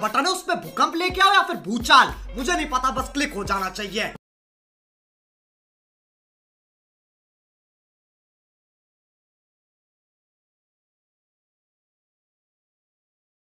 Button है, उसमें भूकंप लेके आओ या फिर भूचाल। मुझे नहीं पता, बस क्लिक हो जाना चाहिए।